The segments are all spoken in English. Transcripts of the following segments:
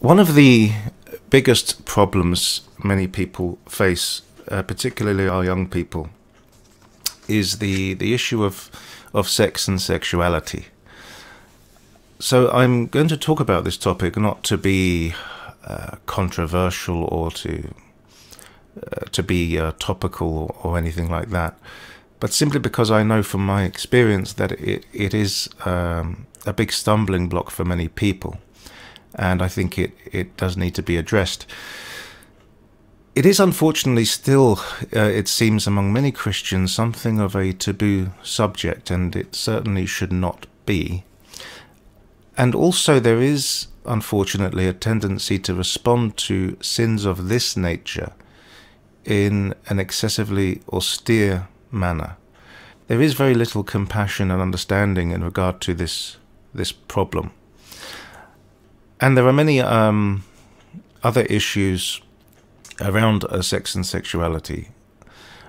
One of the biggest problems many people face, uh, particularly our young people, is the, the issue of, of sex and sexuality. So I'm going to talk about this topic not to be uh, controversial or to uh, to be uh, topical or, anything like that, but simply because I know from my experience that it it is um, a big stumbling block for many people, and I think it it does need to be addressed. It is unfortunately still, uh, it seems, among many Christians, something of a taboo subject, and it certainly should not be. And also, there is, unfortunately, a tendency to respond to sins of this nature in an excessively austere manner. There is very little compassion and understanding in regard to this this problem, and there are many um, other issues around uh, sex and sexuality,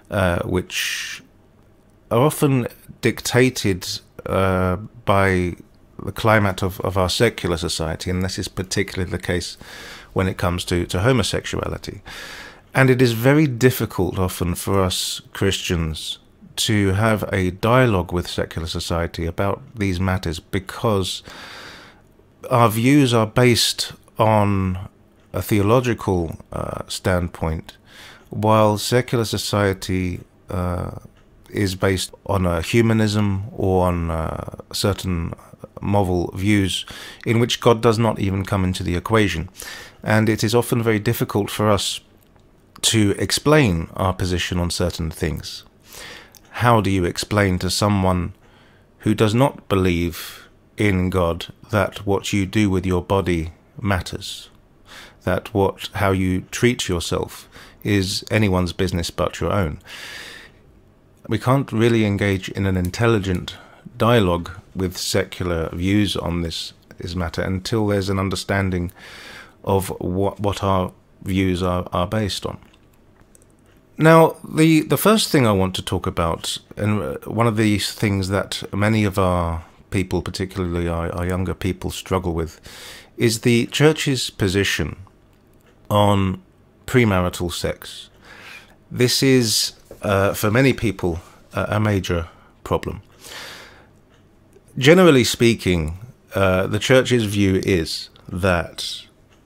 uh, which are often dictated uh, by the climate of, of our secular society, and this is particularly the case when it comes to, to homosexuality. And it is very difficult often for us Christians to have a dialogue with secular society about these matters because our views are based on a theological uh, standpoint, while secular society uh, is based on a humanism or on uh, certain moral views in which God does not even come into the equation. And it is often very difficult for us to explain our position on certain things. How do you explain to someone who does not believe in God that what you do with your body matters? That what how you treat yourself is anyone's business but your own. We can't really engage in an intelligent dialogue with secular views on this, this matter until there's an understanding of what what our views are, are based on. Now, the, the first thing I want to talk about, and uh, one of these things that many of our people, particularly our, our younger people, struggle with, is the church's position on premarital sex. This is, uh, for many people, a major problem. Generally speaking, uh, the church's view is that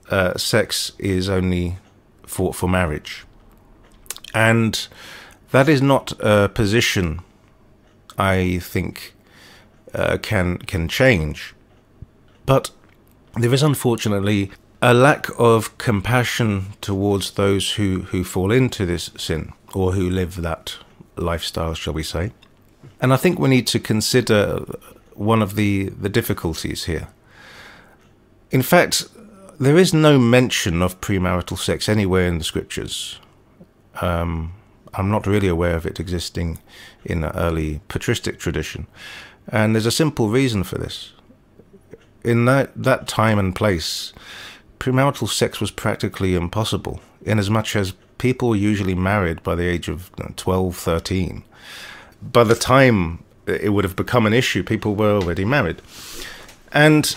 uh, sex is only for, for marriage. And that is not a position I think uh, can can change. But there is unfortunately a lack of compassion towards those who, who fall into this sin or who live that lifestyle, shall we say. And I think we need to consider one of the, the difficulties here. In fact, there is no mention of premarital sex anywhere in the scriptures. Um, I'm not really aware of it existing in the early patristic tradition. And there's a simple reason for this. In that, that time and place, premarital sex was practically impossible, inasmuch as people were usually married by the age of 12, 13. By the time it would have become an issue, people were already married. And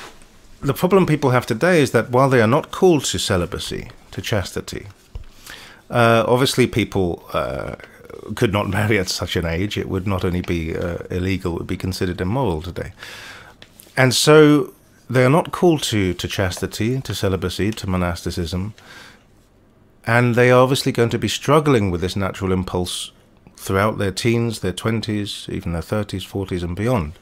the problem people have today is that while they are not called to celibacy, to chastity, uh, obviously people uh, could not marry at such an age. It would not only be uh, illegal, it would be considered immoral today. And so they are not called to, to chastity, to celibacy, to monasticism, and they are obviously going to be struggling with this natural impulse throughout their teens, their 20s, even their 30s, 40s, and beyond.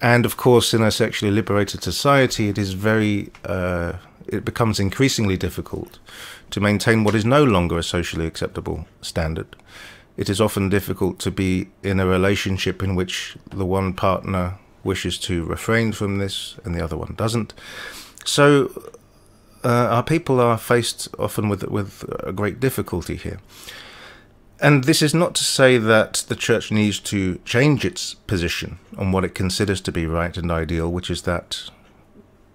And of course, in a sexually liberated society, it is very, uh, it becomes increasingly difficult to maintain what is no longer a socially acceptable standard. It is often difficult to be in a relationship in which the one partner wishes to refrain from this and the other one doesn't. So uh, our people are faced often with with a great difficulty here. And this is not to say that the church needs to change its position on what it considers to be right and ideal, which is that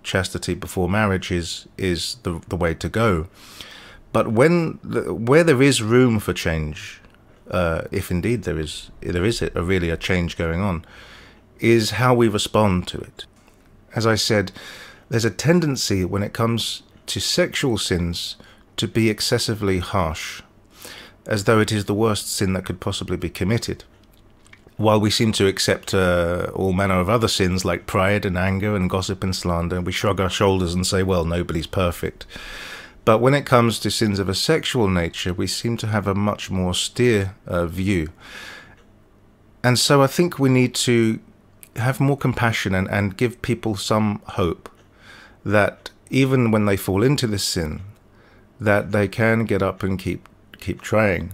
chastity before marriage is is the the way to go. But when where there is room for change, uh, if indeed there is there is a, really a change going on, is how we respond to it. As I said, there's a tendency when it comes to sexual sins to be excessively harsh, as though it is the worst sin that could possibly be committed. While we seem to accept uh, all manner of other sins like pride and anger and gossip and slander, we shrug our shoulders and say, well, nobody's perfect. But when it comes to sins of a sexual nature, we seem to have a much more austere uh, view. And so I think we need to have more compassion and, and give people some hope that even when they fall into this sin, that they can get up and keep keep trying.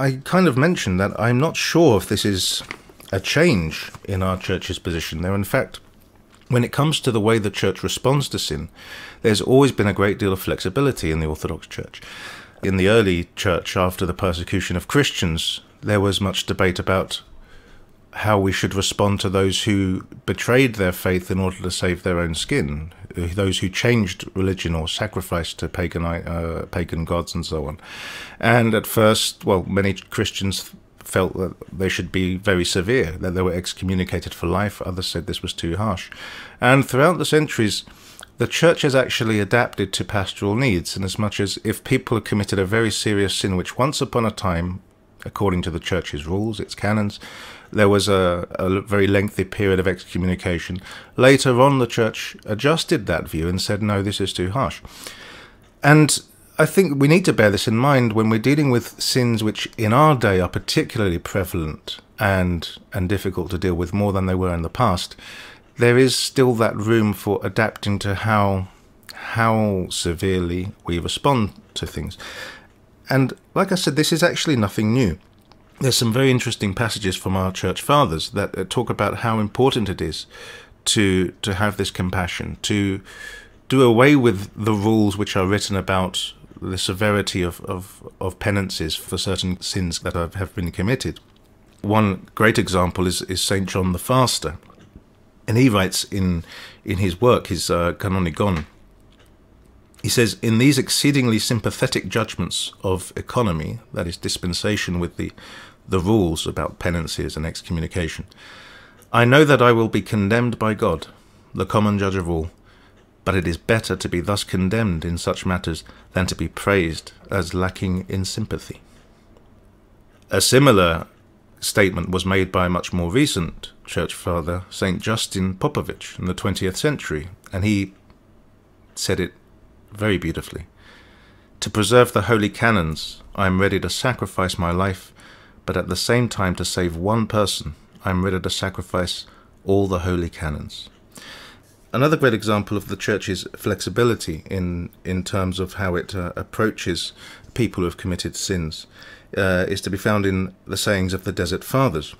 I kind of mentioned that I'm not sure if this is a change in our church's position there. In fact, when it comes to the way the church responds to sin, there's always been a great deal of flexibility in the Orthodox Church. In the early church, after the persecution of Christians, there was much debate about how we should respond to those who betrayed their faith in order to save their own skin, those who changed religion or sacrificed to pagan uh, pagan gods and so on. And at first, well, many Christians felt that they should be very severe, that they were excommunicated for life. Others said this was too harsh. And throughout the centuries, the church has actually adapted to pastoral needs, in as much as if people have committed a very serious sin, which once upon a time, according to the church's rules, its canons, there was a, a, very lengthy period of excommunication. Later on, the church adjusted that view and said, no, this is too harsh. And I think we need to bear this in mind when we're dealing with sins which in our day are particularly prevalent and, and difficult to deal with more than they were in the past. There is still that room for adapting to how how severely we respond to things. And like I said, this is actually nothing new there's some very interesting passages from our church fathers that talk about how important it is to to have this compassion, to do away with the rules which are written about the severity of, of, of penances for certain sins that have, been committed. One great example is, is St. John the Faster. And he writes in, in his work, his uh, Canonicon, he says, In these exceedingly sympathetic judgments of economy, that is, dispensation with the the rules about penances and excommunication. I know that I will be condemned by God, the common judge of all, but it is better to be thus condemned in such matters than to be praised as lacking in sympathy. A similar statement was made by a much more recent church father, St. Justin Popovich, in the 20th century, and he said it very beautifully. To preserve the holy canons, I am ready to sacrifice my life but at the same time to save one person, I am ready to sacrifice all the holy canons. Another great example of the Church's flexibility in, in terms of how it uh, approaches people who have committed sins uh, is to be found in the sayings of the Desert Fathers.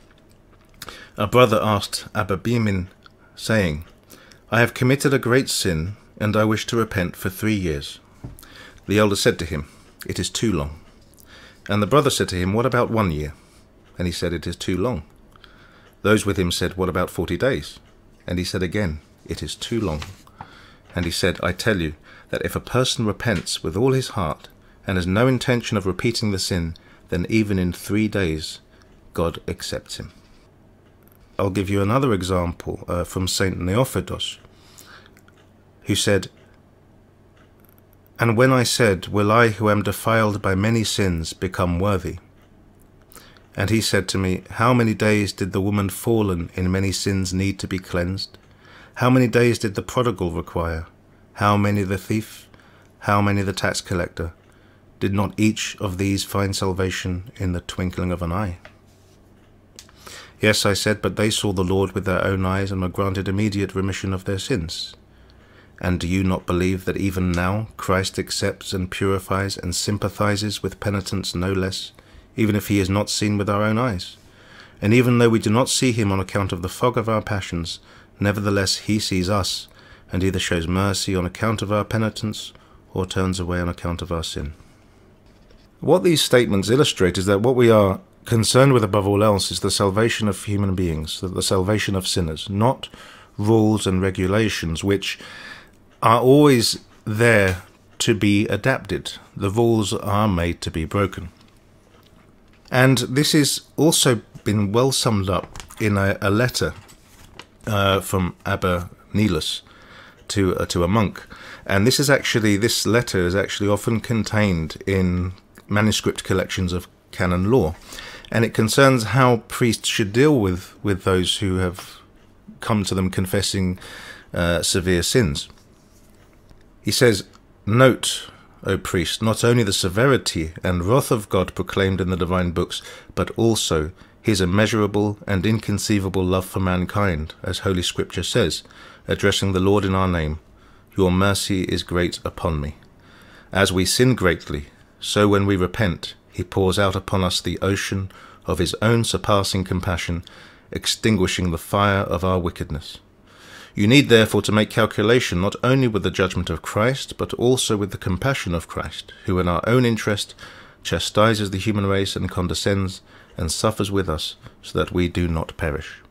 A brother asked Abba Poemen, saying, I have committed a great sin, and I wish to repent for three years. The elder said to him, It is too long. And the brother said to him, What about one year? And he said, It is too long. Those with him said, What about forty days? And he said again, It is too long. And he said, I tell you that if a person repents with all his heart and has no intention of repeating the sin, then even in three days God accepts him. I'll give you another example uh, from Saint Neophytos, who said, and when I said, Will I who am defiled by many sins become worthy? And he said to me, How many days did the woman fallen in many sins need to be cleansed? How many days did the prodigal require? How many the thief? How many the tax collector? Did not each of these find salvation in the twinkling of an eye? Yes, I said, but they saw the Lord with their own eyes and were granted immediate remission of their sins. And do you not believe that even now Christ accepts and purifies and sympathizes with penitents no less, even if he is not seen with our own eyes? And even though we do not see him on account of the fog of our passions, nevertheless he sees us, and either shows mercy on account of our penitence, or turns away on account of our sin. What these statements illustrate is that what we are concerned with above all else is the salvation of human beings, the salvation of sinners, not rules and regulations which are always there to be adapted. The rules are made to be broken. And this has also been well summed up in a, a letter uh, from Abba Nilus to uh, to a monk, and this is actually this letter is actually often contained in manuscript collections of canon law, and it concerns how priests should deal with with those who have come to them confessing uh, severe sins. He says, "Note." O priest, not only the severity and wrath of God proclaimed in the divine books, but also his immeasurable and inconceivable love for mankind, as Holy Scripture says, addressing the Lord in our name, Your mercy is great upon me. As we sin greatly, so when we repent, he pours out upon us the ocean of his own surpassing compassion, extinguishing the fire of our wickedness. You need therefore to make calculation not only with the judgment of Christ, but also with the compassion of Christ, who in our own interest chastises the human race and condescends and suffers with us, so that we do not perish.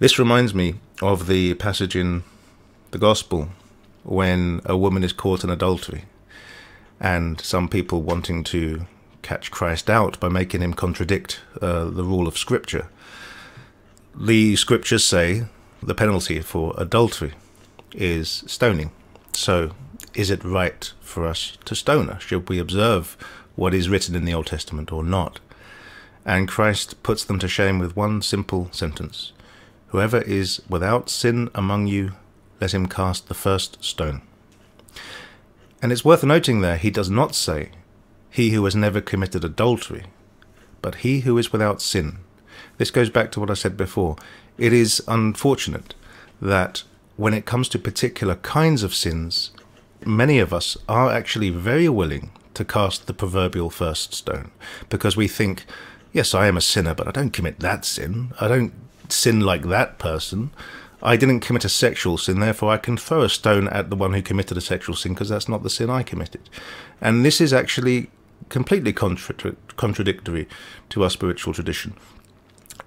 This reminds me of the passage in the Gospel when a woman is caught in adultery, and some people wanting to catch Christ out by making him contradict uh, the rule of Scripture. The Scriptures say the penalty for adultery is stoning. So, is it right for us to stone her? Should we observe what is written in the Old Testament or not? And Christ puts them to shame with one simple sentence Whoever is without sin among you, let him cast the first stone. And it's worth noting there, he does not say, He who has never committed adultery, but he who is without sin. This goes back to what I said before. It is unfortunate that when it comes to particular kinds of sins, many of us are actually very willing to cast the proverbial first stone because we think, yes, I am a sinner, but I don't commit that sin. I don't sin like that person. I didn't commit a sexual sin, therefore I can throw a stone at the one who committed a sexual sin because that's not the sin I committed. And this is actually completely contra- contradictory to our spiritual tradition.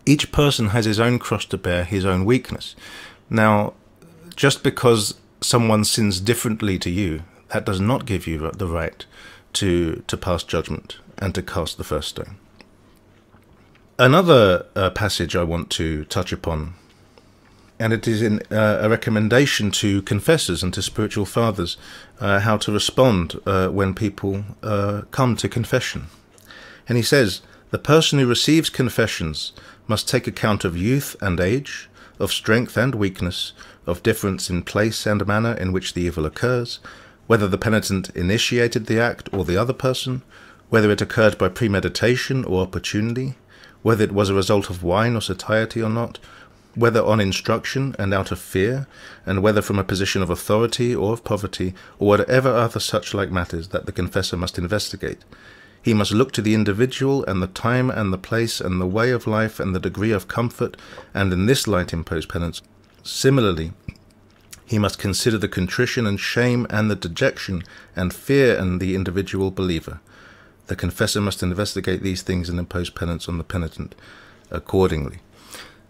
Each person has his own cross to bear, his own weakness. Now, just because someone sins differently to you, that does not give you the right to, to pass judgment and to cast the first stone. Another uh, passage I want to touch upon, and it is in uh, a recommendation to confessors and to spiritual fathers uh, how to respond uh, when people uh, come to confession. And he says, The person who receives confessions must take account of youth and age, of strength and weakness, of difference in place and manner in which the evil occurs, whether the penitent initiated the act or the other person, whether it occurred by premeditation or opportunity, whether it was a result of wine or satiety or not, whether on instruction and out of fear, and whether from a position of authority or of poverty, or whatever other such like matters that the confessor must investigate. He must look to the individual and the time and the place and the way of life and the degree of comfort, and in this light impose penance. Similarly, he must consider the contrition and shame and the dejection and fear in the individual believer. The confessor must investigate these things and impose penance on the penitent accordingly.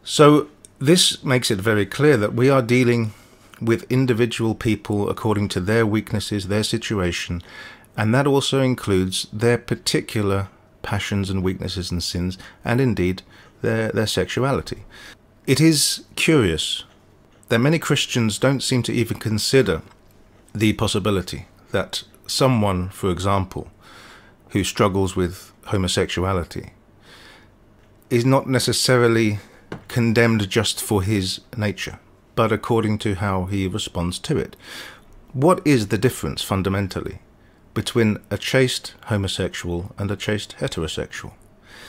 So, this makes it very clear that we are dealing with individual people according to their weaknesses, their situation, and that also includes their particular passions and weaknesses and sins, and indeed their, their sexuality. It is curious that many Christians don't seem to even consider the possibility that someone, for example, who struggles with homosexuality is not necessarily condemned just for his nature, but according to how he responds to it. What is the difference fundamentally between a chaste homosexual and a chaste heterosexual?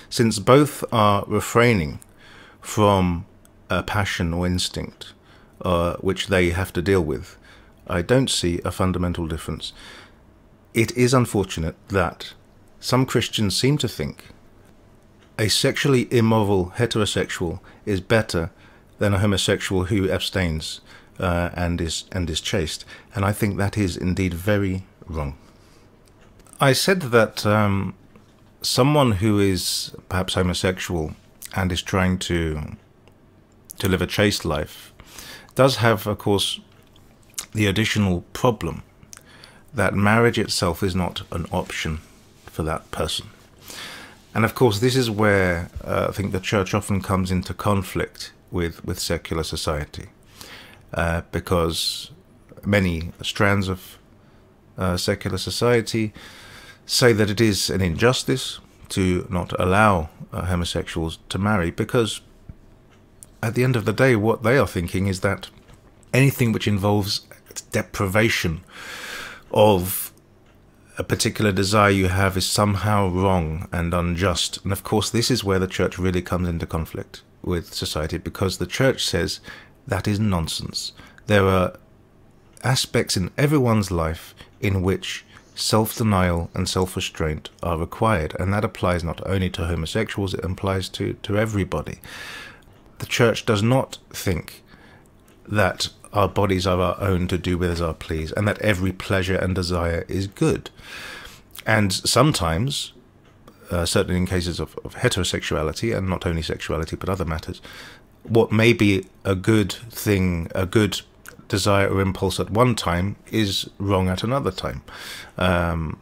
Since both are refraining from a passion or instinct uh, which they have to deal with, I don't see a fundamental difference. It is unfortunate that some Christians seem to think a sexually immoral heterosexual is better than a homosexual who abstains uh, and is and is chaste, and I think that is indeed very wrong. I said that um, someone who is perhaps homosexual and is trying to to live a chaste life does have, of course, the additional problem that marriage itself is not an option for that person. And of course, this is where uh, I think the church often comes into conflict with, with secular society, uh, because many strands of uh, secular society say that it is an injustice to not allow uh, homosexuals to marry because at the end of the day, what they are thinking is that anything which involves deprivation of a particular desire you have is somehow wrong and unjust. And of course, this is where the church really comes into conflict with society because the church says that is nonsense. There are aspects in everyone's life in which self denial and self restraint are required, and that applies not only to homosexuals, it applies to, to everybody. The church does not think that our bodies are our own to do with as our please, and that every pleasure and desire is good. And sometimes, uh, certainly in cases of, of heterosexuality, and not only sexuality but other matters, what may be a good thing, a good desire or impulse at one time is wrong at another time. Um,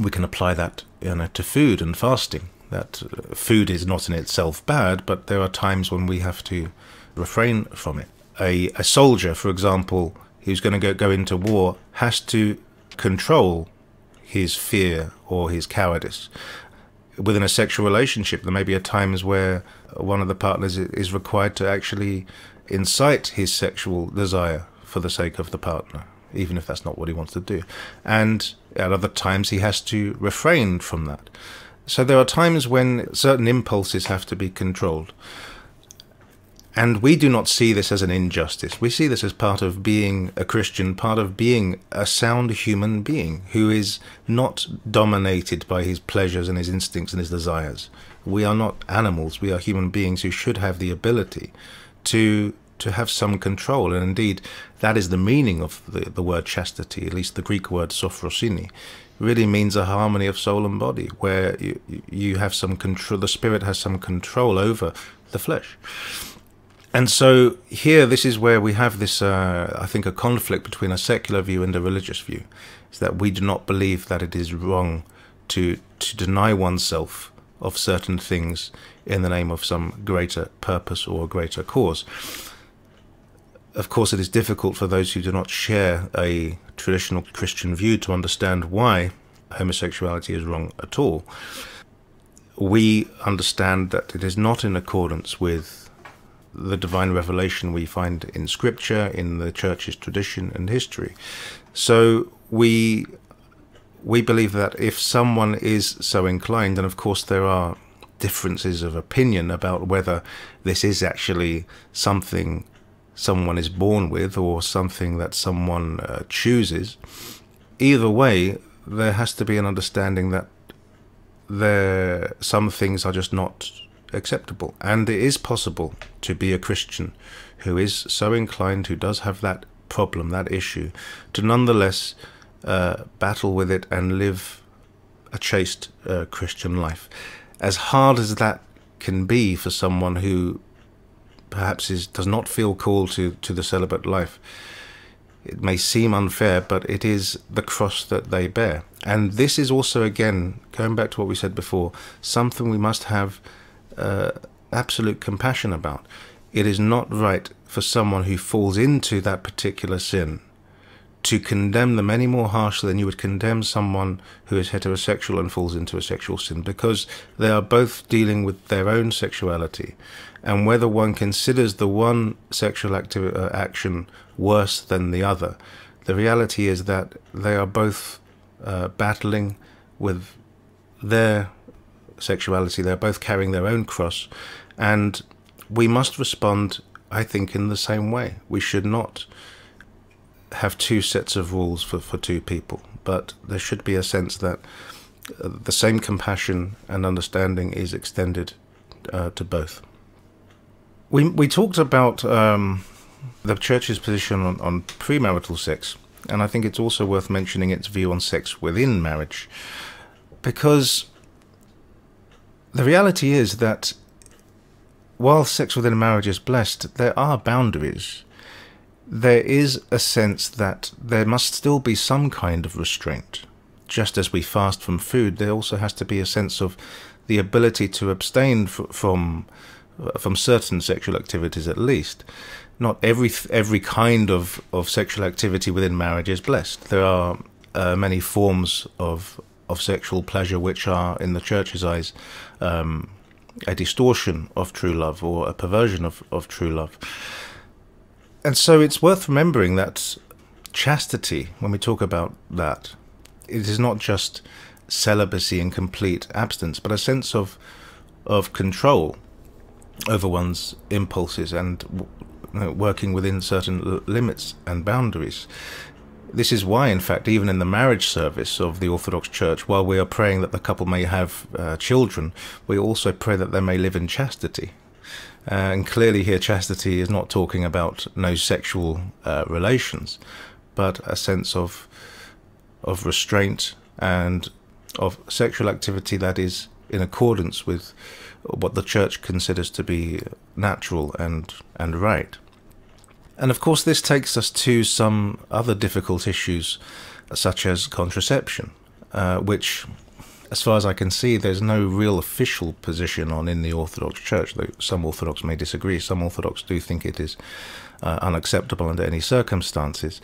we can apply that you know, to food and fasting. That uh, food is not in itself bad, but there are times when we have to refrain from it a, a soldier, for example, who's going to go, go into war has to control his fear or his cowardice. Within a sexual relationship, there may be times where one of the partners is required to actually incite his sexual desire for the sake of the partner, even if that's not what he wants to do. And at other times, he has to refrain from that. So there are times when certain impulses have to be controlled. And we do not see this as an injustice. We see this as part of being a Christian, part of being a sound human being who is not dominated by his pleasures and his instincts and his desires. We are not animals. We are human beings who should have the ability to to have some control. And indeed, that is the meaning of the, the word chastity, at least the Greek word sophrosini really means a harmony of soul and body, where you, you have some control, the spirit has some control over the flesh. And so here, this is where we have this, uh, I think, a conflict between a secular view and a religious view. Is that we do not believe that it is wrong to to deny oneself of certain things in the name of some greater purpose or greater cause. Of course, it is difficult for those who do not share a traditional Christian view to understand why homosexuality is wrong at all. We understand that it is not in accordance with the divine revelation we find in scripture, in the church's tradition and history. So we we believe that if someone is so inclined, and of course there are differences of opinion about whether this is actually something someone is born with or something that someone uh, chooses, either way, there has to be an understanding that there some things are just not acceptable. And it is possible to be a Christian who is so inclined, who does have that problem, that issue, to nonetheless uh, battle with it and live a chaste uh, Christian life. As hard as that can be for someone who perhaps is does not feel called to, to the celibate life, it may seem unfair, but it is the cross that they bear. And this is also, again, going back to what we said before, something we must have uh, absolute compassion about. It is not right for someone who falls into that particular sin to condemn them any more harshly than you would condemn someone who is heterosexual and falls into a sexual sin because they are both dealing with their own sexuality. And whether one considers the one sexual acti- uh, action worse than the other, the reality is that they are both uh, battling with their sexuality. They're both carrying their own cross. And we must respond, I think, in the same way. We should not have two sets of rules for, for two people, but there should be a sense that uh, the same compassion and understanding is extended uh, to both. We, we talked about um, the church's position on, on premarital sex, and I think it's also worth mentioning its view on sex within marriage, because the reality is that while sex within a marriage is blessed, there are boundaries. There is a sense that there must still be some kind of restraint. Just as we fast from food, there also has to be a sense of the ability to abstain from from certain sexual activities at least. not every every kind of, of sexual activity within marriage is blessed. There are uh, many forms of of sexual pleasure which are, in the church's eyes, um, a distortion of true love or a perversion of, of true love. And so it's worth remembering that chastity, when we talk about that, it is not just celibacy and complete abstinence, but a sense of of control over one's impulses and working within certain limits and boundaries. This is why, in fact, even in the marriage service of the Orthodox Church, while we are praying that the couple may have uh, children, we also pray that they may live in chastity. Uh, and clearly, here, chastity is not talking about no sexual uh, relations, but a sense of of restraint and of sexual activity that is in accordance with what the church considers to be natural and and right. And of course, this takes us to some other difficult issues, such as contraception, uh, which, as far as I can see, there's no real official position on in the Orthodox Church. Though some Orthodox may disagree, some Orthodox do think it is uh, unacceptable under any circumstances.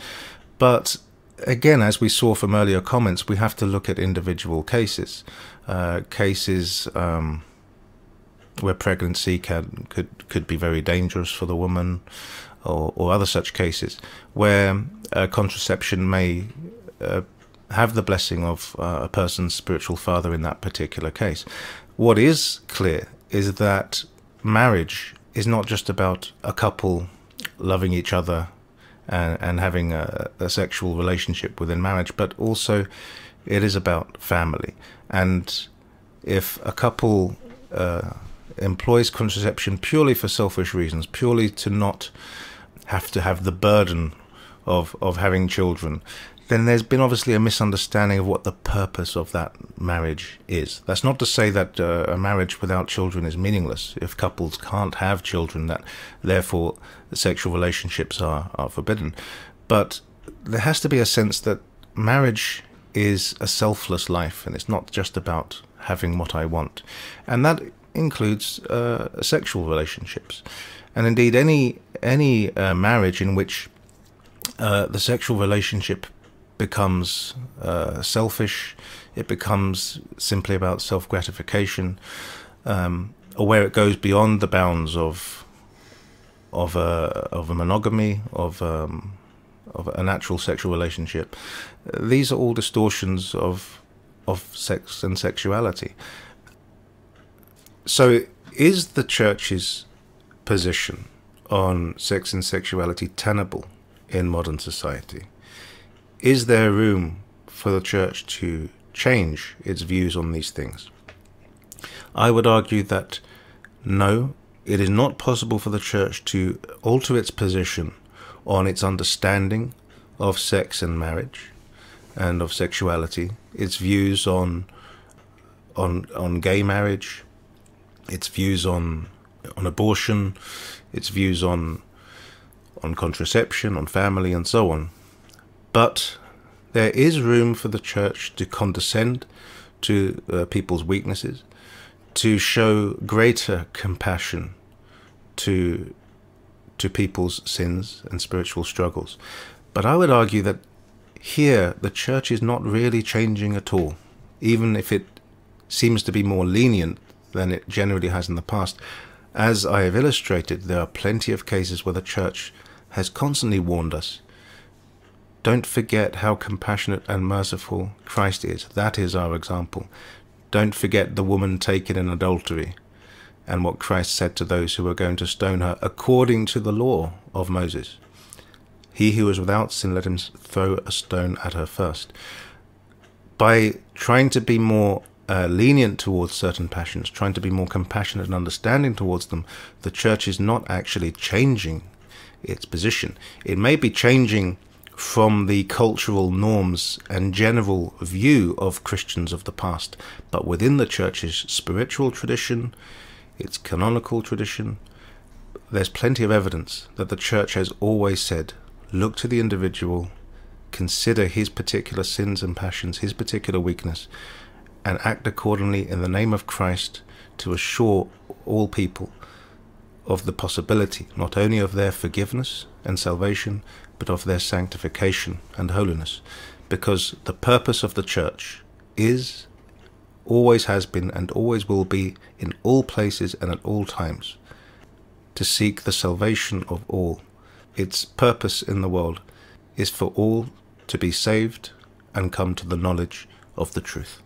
But again, as we saw from earlier comments, we have to look at individual cases, uh, cases. Um, where pregnancy can could could be very dangerous for the woman, or, or other such cases where uh, contraception may uh, have the blessing of uh, a person's spiritual father in that particular case. What is clear is that marriage is not just about a couple loving each other and, and having a, a sexual relationship within marriage, but also it is about family. And if a couple uh, employs contraception purely for selfish reasons, purely to not have to have the burden of of having children, then there's been obviously a misunderstanding of what the purpose of that marriage is. That's not to say that uh, a marriage without children is meaningless. If couples can't have children, that therefore sexual relationships are, are forbidden. But there has to be a sense that marriage is a selfless life and it's not just about having what I want. And that includes uh, sexual relationships, and indeed any any uh, marriage in which uh, the sexual relationship becomes uh, selfish, it becomes simply about self gratification, um, or where it goes beyond the bounds of of a of a monogamy of um, of a natural sexual relationship. These are all distortions of of sex and sexuality. So, is the church's position on sex and sexuality tenable in modern society? Is there room for the church to change its views on these things? I would argue that no, it is not possible for the church to alter its position on its understanding of sex and marriage and of sexuality, its views on on on gay marriage, its views on on abortion, its views on on contraception, on family, and so on. But there is room for the church to condescend to uh, people's weaknesses, to show greater compassion to to people's sins and spiritual struggles. But I would argue that here the church is not really changing at all, even if it seems to be more lenient than it generally has in the past. As I have illustrated, there are plenty of cases where the Church has constantly warned us don't forget how compassionate and merciful Christ is. That is our example. Don't forget the woman taken in adultery and what Christ said to those who were going to stone her according to the law of Moses. He who is without sin, let him throw a stone at her first. By trying to be more uh, lenient towards certain passions, trying to be more compassionate and understanding towards them, the church is not actually changing its position. It may be changing from the cultural norms and general view of Christians of the past, but within the church's spiritual tradition, its canonical tradition, there's plenty of evidence that the church has always said look to the individual, consider his particular sins and passions, his particular weakness, and act accordingly in the name of Christ to assure all people of the possibility not only of their forgiveness and salvation, but of their sanctification and holiness. Because the purpose of the church is, always has been, and always will be in all places and at all times to seek the salvation of all. Its purpose in the world is for all to be saved and come to the knowledge of the truth.